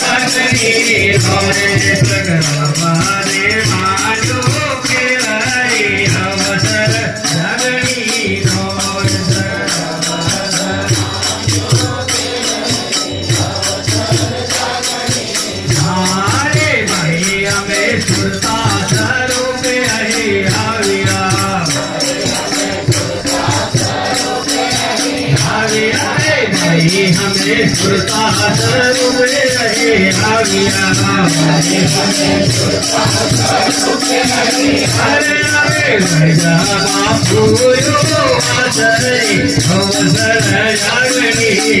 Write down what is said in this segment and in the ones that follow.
जागरी होय जगरावादे माधु खेलारे अवसर जागरी होय जगरावाद भाई हमें सुरता स्वरूप हरे हाविया हरे हरे हमें सुरता रहे हरे हाविया हरे हरे भैया बापू यो आचरे अवसर जागनी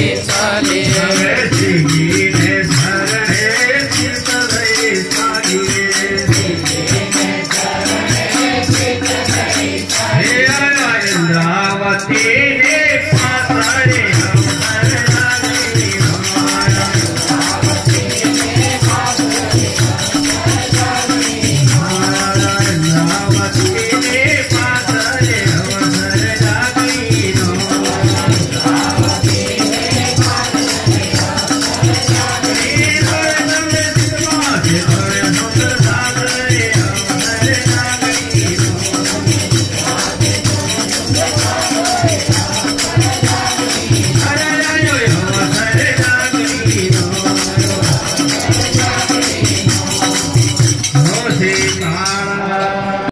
Yeah.